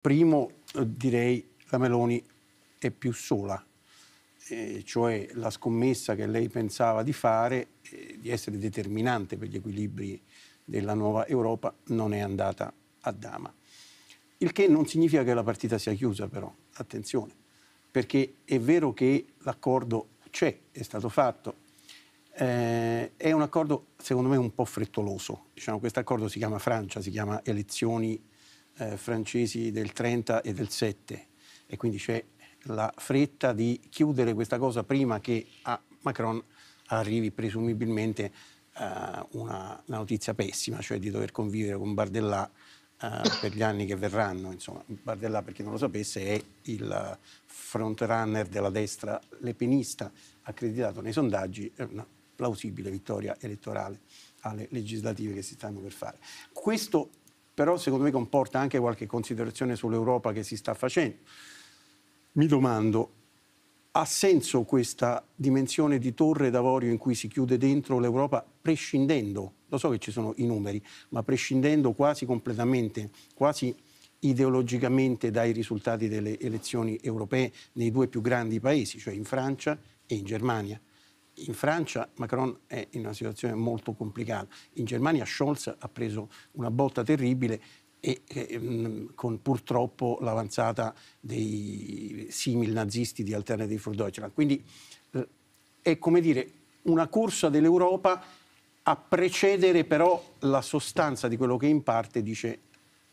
Primo, eh, direi, la Meloni è più sola, eh, cioè la scommessa che lei pensava di fare, eh, di essere determinante per gli equilibri della nuova Europa, non è andata a dama. Il che non significa che la partita sia chiusa, però, attenzione, perché è vero che l'accordo c'è, è stato fatto, eh, è un accordo secondo me un po' frettoloso. Diciamo, questo accordo si chiama Francia, si chiama elezioni eh, francesi del 30 e del 7 e quindi c'è la fretta di chiudere questa cosa prima che a Macron arrivi presumibilmente uh, una, una, notizia pessima, cioè di dover convivere con Bardellà uh, per gli anni che verranno. Insomma, Bardellà, per chi non lo sapesse, è il frontrunner della destra lepenista, accreditato nei sondaggi, è una plausibile vittoria elettorale alle legislative che si stanno per fare. Questo però secondo me comporta anche qualche considerazione sull'Europa che si sta facendo. Mi domando, ha senso questa dimensione di torre d'avorio in cui si chiude dentro l'Europa prescindendo, lo so che ci sono i numeri, ma prescindendo quasi completamente, quasi ideologicamente dai risultati delle elezioni europee nei due più grandi paesi, cioè in Francia e in Germania. In Francia Macron è in una situazione molto complicata, in Germania Scholz ha preso una botta terribile e eh, con purtroppo l'avanzata dei simil nazisti di Alternative for Deutschland. Quindi eh, è come dire una corsa dell'Europa a precedere però la sostanza di quello che in parte dice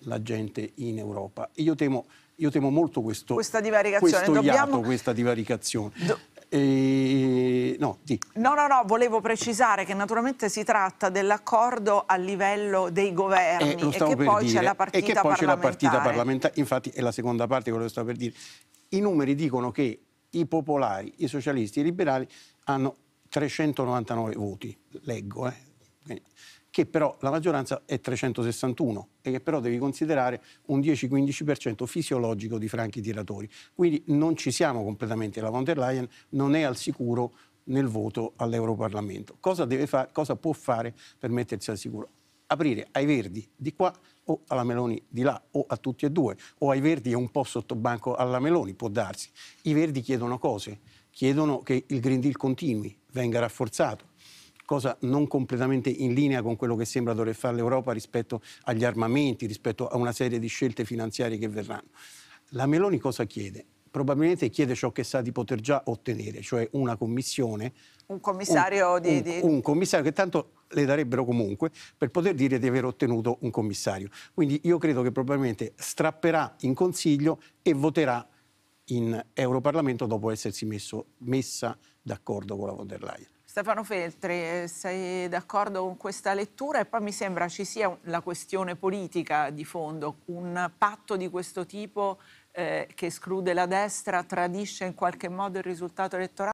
la gente in Europa. E io temo, io temo molto questo, questa divaricazione. questo Dobbiamo... iato, questa divaricazione. Do... E... No, di. no, no, no, volevo precisare che naturalmente si tratta dell'accordo a livello dei governi eh, e che poi c'è la partita e che poi c'è la partita parlamentare. Infatti è la seconda parte quello che sto per dire. I numeri dicono che i popolari, i socialisti e i liberali hanno 399 voti, leggo, eh che però la maggioranza è 361 e che però devi considerare un 10-15% fisiologico di franchi tiratori. Quindi non ci siamo completamente, la von der Leyen non è al sicuro nel voto all'Europarlamento. Cosa, fa- cosa può fare per mettersi al sicuro? Aprire ai Verdi di qua o alla Meloni di là, o a tutti e due, o ai Verdi e un po' sotto banco alla Meloni, può darsi. I Verdi chiedono cose, chiedono che il Green Deal continui, venga rafforzato, cosa non completamente in linea con quello che sembra dover fare l'Europa rispetto agli armamenti, rispetto a una serie di scelte finanziarie che verranno. La Meloni cosa chiede? Probabilmente chiede ciò che sa di poter già ottenere, cioè una commissione. Un commissario un, di, un, di... un commissario che tanto le darebbero comunque per poter dire di aver ottenuto un commissario. Quindi io credo che probabilmente strapperà in Consiglio e voterà in Europarlamento dopo essersi messo, messa d'accordo con la von der Leyen. Stefano Feltri, eh, sei d'accordo con questa lettura? E poi mi sembra ci sia la questione politica di fondo, un patto di questo tipo eh, che esclude la destra tradisce in qualche modo il risultato elettorale?